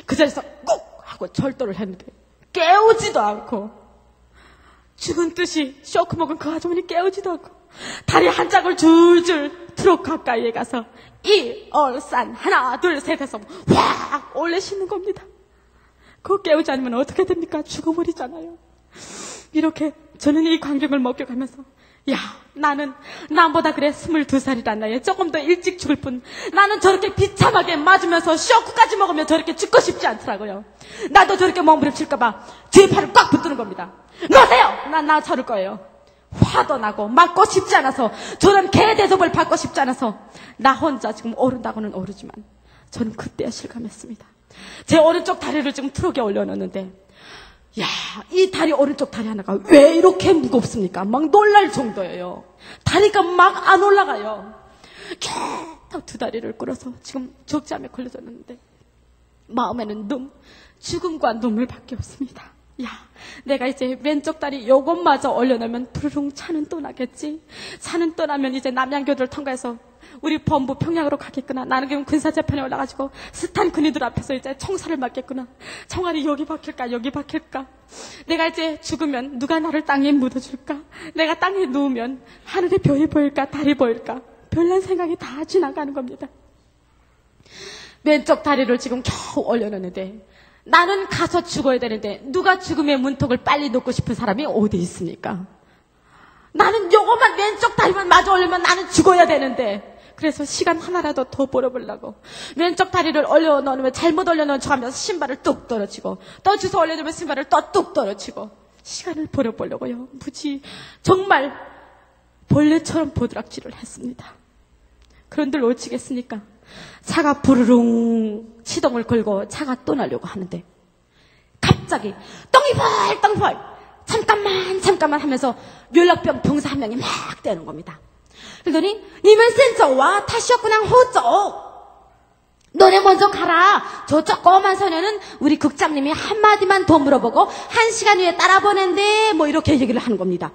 그 자리에서 꼭 하고 절도를 했는데 깨우지도 않고 죽은 듯이 쇼크 먹은 그 아주머니 깨우지도 않고 다리 한 짝을 줄줄 트럭 가까이에 가서 이 얼 산 하나 둘 셋 해서 확 올리시는 겁니다. 그거 깨우지 않으면 어떻게 됩니까? 죽어버리잖아요. 이렇게 저는 이 광경을 목격하면서 야 나는 남보다 그래 22살이란 나이에 조금 더 일찍 죽을 뿐 나는 저렇게 비참하게 맞으면서 쇼크까지 먹으면 저렇게 죽고 싶지 않더라고요. 나도 저렇게 몸부림칠까봐 뒤에 팔을 꽉 붙드는 겁니다. 놓으세요! 난나 저럴 거예요. 화도 나고 맞고 싶지 않아서 저는 개 대접을 받고 싶지 않아서 나 혼자 지금 오른다고는 오르지만 저는 그때야 실감했습니다. 제 오른쪽 다리를 지금 트럭에 올려놓는데 야, 이 다리 오른쪽 다리 하나가 왜 이렇게 무겁습니까? 막 놀랄 정도예요. 다리가 막 안 올라가요. 계속 두 다리를 끌어서 지금 적잠에 걸려졌는데 마음에는 눈, 죽음과 눈물밖에 없습니다. 야, 내가 이제 왼쪽 다리 요것마저 올려놓으면 부르릉 차는 또 나겠지. 차는 떠나면 이제 남양교도를 통과해서 우리 본부 평양으로 가겠구나. 나는 그럼 군사재판에 올라가지고 스탄 군인들 앞에서 이제 총살을 맞겠구나. 총알이 여기 박힐까 여기 박힐까. 내가 이제 죽으면 누가 나를 땅에 묻어줄까. 내가 땅에 누우면 하늘에 별이 보일까 달이 보일까. 별난 생각이 다 지나가는 겁니다. 왼쪽 다리를 지금 겨우 올려놓는데 나는 가서 죽어야 되는데 누가 죽음의 문턱을 빨리 놓고 싶은 사람이 어디 있습니까? 나는 요것만 왼쪽 다리만 마저 올리면 나는 죽어야 되는데 그래서 시간 하나라도 더 벌어보려고. 왼쪽 다리를 올려놓으면 잘못 올려놓은 척하면서 신발을 뚝 떨어치고 또 주워 올려놓으면 신발을 또 뚝 떨어치고. 시간을 벌어보려고요. 무지 정말 벌레처럼 보드락질을 했습니다. 그런들 놓치겠습니까? 차가 부르릉 시동을 걸고 차가 떠나려고 하는데 갑자기 똥이벌 똥이벌! 잠깐만 잠깐만 하면서 연락병 병사 한 명이 막 대는 겁니다. 그러더니 니면 센터와 타시었구나 호쪽 너네 먼저 가라. 저 조그만 소녀는 우리 국장님이 한마디만 더 물어보고 한 시간 후에 따라 보낸대. 뭐 이렇게 얘기를 하는 겁니다.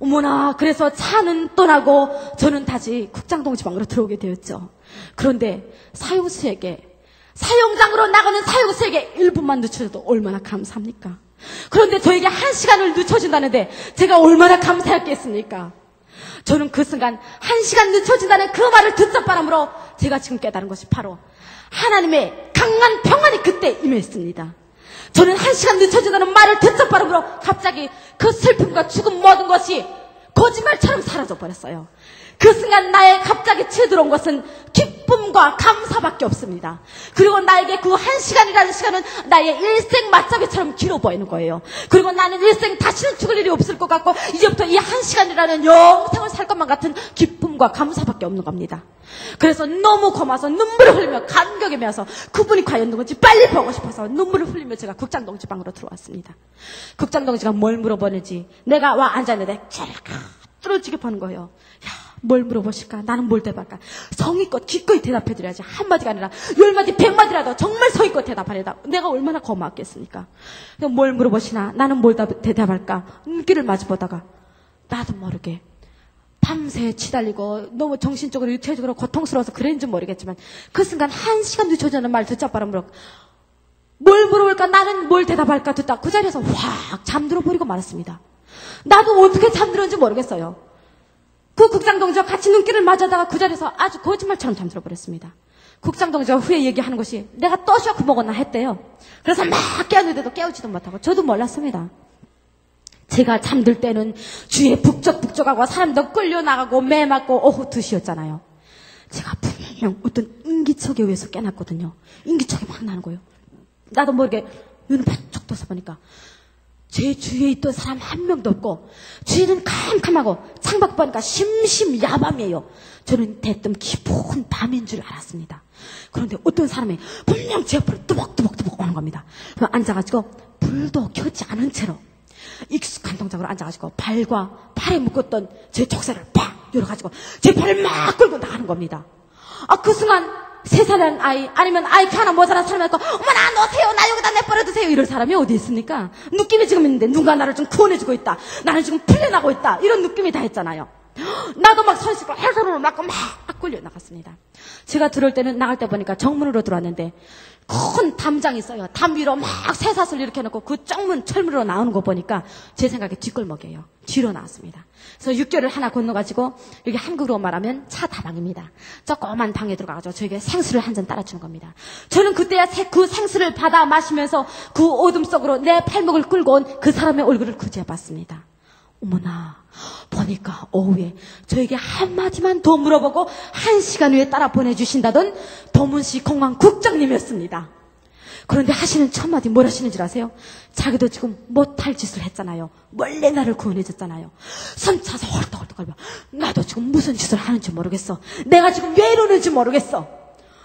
어머나, 그래서 차는 떠나고 저는 다시 국장동 지방으로 들어오게 되었죠. 그런데 사용수에게, 사용장으로 나가는 사용수에게 1분만 늦춰줘도 얼마나 감사합니까? 그런데 저에게 한 시간을 늦춰준다는데 제가 얼마나 감사했겠습니까? 저는 그 순간 한 시간 늦춰진다는 그 말을 듣자 바람으로 제가 지금 깨달은 것이 바로 하나님의 강한 평안이 그때 임했습니다. 저는 한 시간 늦춰진다는 말을 듣자 바람으로 갑자기 그 슬픔과 죽음 모든 것이 거짓말처럼 사라져 버렸어요. 그 순간 나의 갑자기 치들어온 것은 기쁨과 감사밖에 없습니다. 그리고 나에게 그 한 시간이라는 시간은 나의 일생 맞잡이처럼 길어 보이는 거예요. 그리고 나는 일생 다시는 죽을 일이 없을 것 같고 이제부터 이 한 시간이라는 영생을 살 것만 같은 기쁨과 감사밖에 없는 겁니다. 그래서 너무 고마워서 눈물을 흘리며 매어서 그분이 과연 누군지 빨리 보고 싶어서 눈물을 흘리며 제가 국장동지 방으로 들어왔습니다. 국장동지가 뭘 물어보는지 내가 와 앉았는데 뚫어지게 보는 거예요. 야, 뭘 물어보실까? 나는 뭘 대답할까? 성의껏 기꺼이 대답해드려야지. 한마디가 아니라 열마디, 백마디라도 정말 성의껏 대답하려다. 내가 얼마나 고맙겠습니까? 뭘 물어보시나? 나는 뭘 대답할까? 눈길을 마주보다가 나도 모르게 밤새 치달리고 너무 정신적으로 육체적으로 고통스러워서 그랬는지 모르겠지만 그 순간 한 시간 늦춰지는 말 듣자 바람으로 뭘 물어볼까? 나는 뭘 대답할까? 듣다 그 자리에서 확 잠들어 버리고 말았습니다. 나도 어떻게 잠들었는지 모르겠어요. 그 국장동지와 같이 눈길을 맞아다가 그 자리에서 아주 거짓말처럼 잠들어 버렸습니다. 국장동지가 후에 얘기하는 것이 내가 또 쇼크 먹었나 했대요. 그래서 막 깨웠는데도 깨우지도 못하고 저도 몰랐습니다. 제가 잠들 때는 주위에 북적북적하고 사람도 끌려나가고 매 맞고 오후 2시였잖아요. 제가 분명 어떤 인기척에 의해서 깨났거든요. 인기척이 막 나는 거예요. 나도 모르게 눈을 반쪽 떠서 보니까 제 주위에 있던 사람 한 명도 없고 주위는 캄캄하고 창밖 보니까 심심야밤이에요. 저는 대뜸 깊은 밤인 줄 알았습니다. 그런데 어떤 사람이 분명 제 옆으로 뚜벅뚜벅뚜벅 오는 겁니다. 앉아가지고 불도 켜지 않은 채로 익숙한 동작으로 앉아가지고 발과 팔에 묶었던 제 족쇄를 팍 열어가지고 제 팔을 막 끌고 나가는 겁니다. 아, 그 순간 세 살한 아이 아니면 아이키 하나 모자란 사람이 있고 어머나 놓으세요 나 여기다 내버려두세요. 이럴 사람이 어디 있습니까? 느낌이 지금 있는데 누가 나를 좀 구원해주고 있다. 나는 지금 풀려나고 있다. 이런 느낌이 다 있잖아요. 나도 막 손 씻고 해서로 막고 막 끌려 나갔습니다. 제가 들어올 때는 나갈 때 보니까 정문으로 들어왔는데 큰 담장이 있어요 담 위로 막 쇠사슬 이렇게 해놓고 그 정문 철문으로 나오는 거 보니까 제 생각에 뒷골목이에요 뒤로 나왔습니다 그래서 육교를 하나 건너가지고 여기 한국으로 말하면 차 다방입니다. 조그만 방에 들어가가지고 저에게 생수를 한 잔 따라주는 겁니다. 저는 그때야 새- 그 생수를 받아 마시면서 그 어둠 속으로 내 팔목을 끌고 온 그 사람의 얼굴을 그제봤습니다. 어머나 보니까 오후에 저에게 한마디만 더 물어보고 한 시간 후에 따라 보내주신다던 도문시 공항 국장님이었습니다. 그런데 하시는 첫 마디 뭘 하시는 줄 아세요? 자기도 지금 못할 짓을 했잖아요. 원래 나를 구원해줬잖아요. 손 차서 헐떡헐떡 걸며 나도 지금 무슨 짓을 하는지 모르겠어. 내가 지금 왜 이러는지 모르겠어.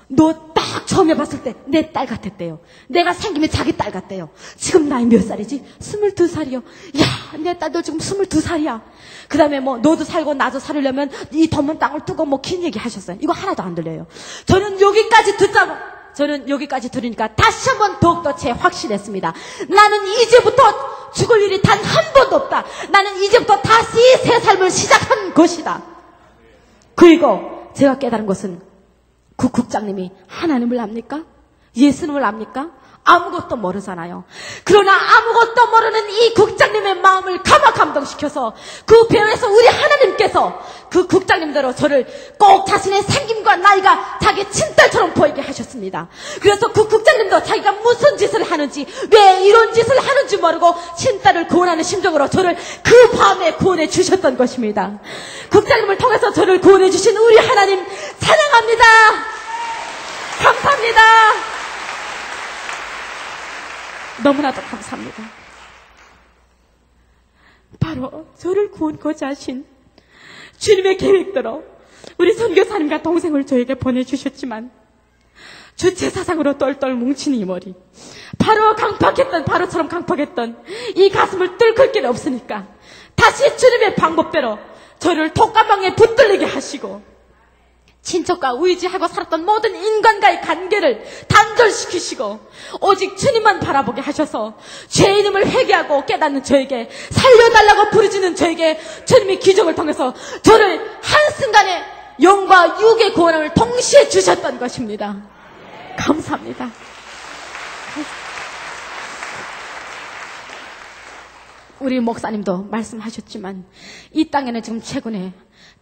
너 딱 처음 에 봤을 때 내 딸 같았대요. 내가 생기면 자기 딸 같대요. 지금 나이 몇 살이지? 스물두 살이요. 야, 내 딸도 지금 스물두 살이야. 그 다음에 뭐, 너도 살고 나도 살으려면 이 덤은 땅을 두고 뭐 긴 얘기 하셨어요. 이거 하나도 안 들려요. 저는 여기까지 듣자고, 저는 여기까지 들으니까 다시 한번 더욱더 제 확신했습니다. 나는 이제부터 죽을 일이 단 한 번도 없다. 나는 이제부터 다시 새 삶을 시작한 것이다. 그리고 제가 깨달은 것은 그 국장님이 하나님을 압니까? 예수님을 압니까? 아무것도 모르잖아요. 그러나 아무것도 모르는 이 국장님의 마음을 감화 감동시켜서 그 배에서 우리 하나님께서 그 국장님대로 저를 꼭 자신의 생김과 나이가 자기 친딸처럼 보이게 하셨습니다. 그래서 그 국장님도 자기가 무슨 짓을 하는지 왜 이런 짓을 하는지 모르고 친딸을 구원하는 심정으로 저를 그 밤에 구원해 주셨던 것입니다. 국장님을 통해서 저를 구원해 주신 우리 하나님 찬양합니다. 감사합니다. 너무나도 감사합니다. 바로 저를 구원코자 하신 주님의 계획대로 우리 선교사님과 동생을 저에게 보내주셨지만 주체 사상으로 똘똘 뭉친 이 머리 바로 강팍했던 바로처럼 강팍했던 이 가슴을 뚫을 길이 없으니까 다시 주님의 방법대로 저를 독감방에 붙들리게 하시고 친척과 의지하고 살았던 모든 인간과의 관계를 단절시키시고 오직 주님만 바라보게 하셔서 죄인임을 회개하고 깨닫는 저에게 살려달라고 부르짖는 저에게 주님이 기적을 통해서 저를 한순간에 영과 육의 구원을 동시에 주셨던 것입니다. 감사합니다. 우리 목사님도 말씀하셨지만 이 땅에는 지금 최근에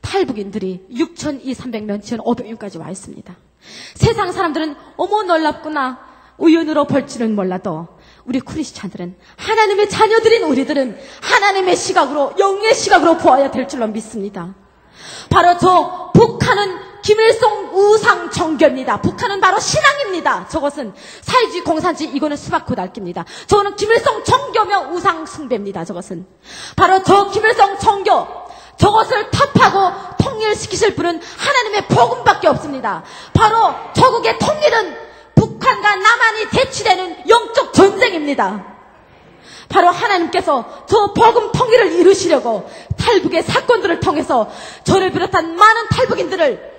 탈북인들이 6,200명, 1,500명까지 와 있습니다. 세상 사람들은 어머 놀랍구나 우연으로 볼지는 몰라도 우리 크리스찬들은 하나님의 자녀들인 우리들은 하나님의 시각으로 영의 시각으로 보아야 될 줄로 믿습니다. 바로 저 북한은 김일성 우상 정교입니다. 북한은 바로 신앙입니다. 저것은 사회주의 공산지 이거는 수박고 낡기입니다. 저는 김일성 정교며 우상 숭배입니다. 저것은 바로 저 김일성 정교 저것을 탑하고 통일시키실 분은 하나님의 복음밖에 없습니다. 바로 저국의 통일은 북한과 남한이 대치되는 영적 전쟁입니다. 바로 하나님께서 저 복음 통일을 이루시려고 탈북의 사건들을 통해서 저를 비롯한 많은 탈북인들을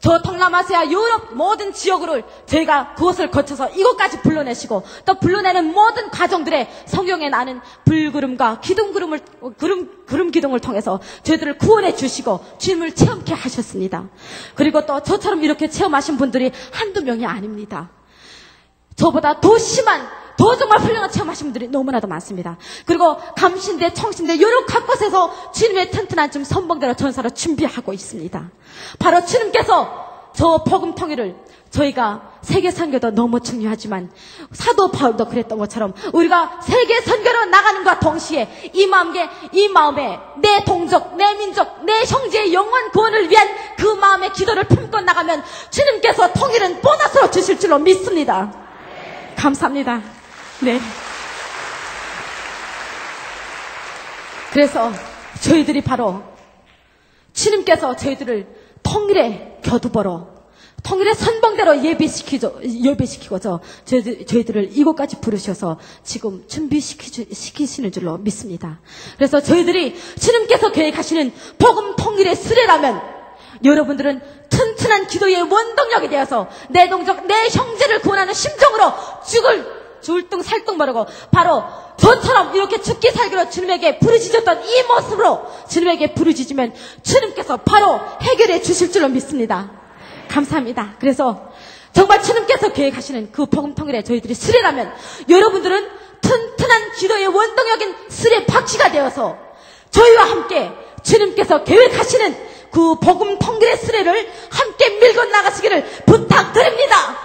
저 동남아시아 유럽 모든 지역으로 저희가 그것을 거쳐서 이곳까지 불러내시고 또 불러내는 모든 과정들의 성경에 나는 불구름과 기둥 구름을 구름 구름 기둥을 통해서 저희들을 구원해 주시고 주님을 체험케 하셨습니다. 그리고 또 저처럼 이렇게 체험하신 분들이 한두 명이 아닙니다. 저보다 더 심한 더 정말 훌륭한 체험하신 분들이 너무나도 많습니다. 그리고 감신대, 청신대 여러 각곳에서 주님의 튼튼한 좀 선봉대로 전사로 준비하고 있습니다. 바로 주님께서 저 복음 통일을 저희가 세계 선교도 너무 중요하지만 사도 바울도 그랬던 것처럼 우리가 세계 선교로 나가는과 동시에 이 마음에 이 마음에 내 동족, 내 민족, 내 형제의 영원 구원을 위한 그 마음의 기도를 품고 나가면 주님께서 통일은 보너스로 주실 줄로 믿습니다. 감사합니다. 네. 그래서 저희들이 바로 주님께서 저희들을 통일의 겨두보로 통일의 선봉대로 예배시키죠, 예배시키고서 저희들, 저희들을 이곳까지 부르셔서 지금 준비시키시는 줄로 믿습니다. 그래서 저희들이 주님께서 계획하시는 복음 통일의 수레라면 여러분들은 튼튼한 기도의 원동력이 되어서 내 동족, 내 형제를 구원하는 심정으로 죽을 줄등 살등 바르고 바로 저처럼 이렇게 죽기 살기로 주님에게 부르짖었던 이 모습으로 주님에게 부르짖으면 주님께서 바로 해결해 주실 줄로 믿습니다. 감사합니다. 그래서 정말 주님께서 계획하시는 그 복음 통일에 저희들이 수레라면 여러분들은 튼튼한 기도의 원동력인 수레 바퀴가 되어서 저희와 함께 주님께서 계획하시는 그 복음 통일의 수레를 함께 밀고 나가시기를 부탁드립니다.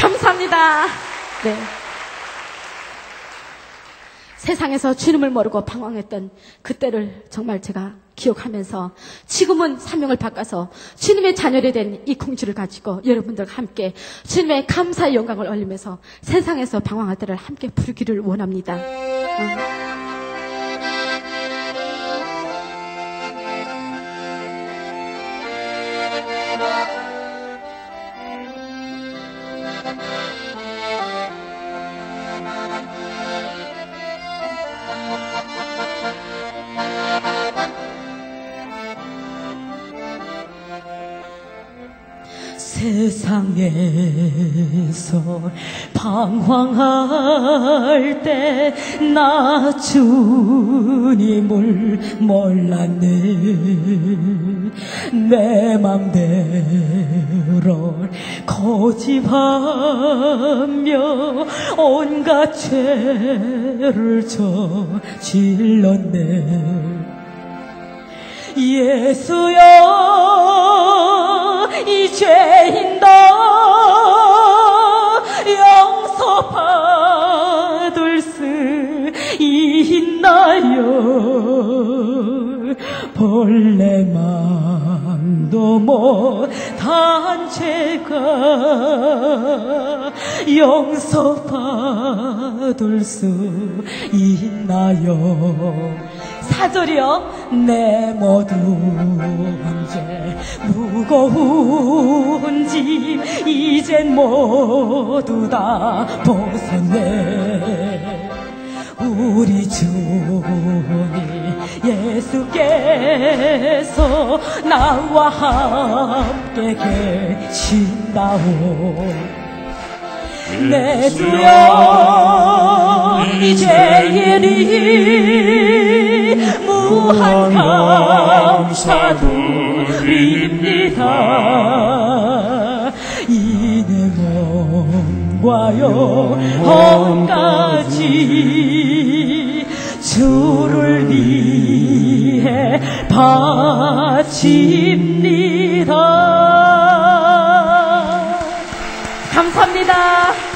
감사합니다. 네. 세상에서 주님을 모르고 방황했던 그때를 정말 제가 기억하면서 지금은 사명을 바꿔서 주님의 자녀이 된이 공주를 가지고 여러분들과 함께 주님의 감사의 영광을 올리면서 세상에서 방황할 때를 함께 부르기를 원합니다. 어. 세상에서 방황할 때 나 주님을 몰랐네. 내 맘대로 거짓하며 온갖 죄를 저질렀네. 예수여 이 죄인 나요 본래 맘도 못한 죄가 용서받을 수 있나요? 사절이여 내 모든 죄 무거운 짐 이젠 모두 다 벗었네 우리 주님 예수께서 나와 함께 계신다오. 내 주여 이제 일이 무한 감사드립니다 몸과 영혼까지 주를 위해 바칩니다 감사합니다.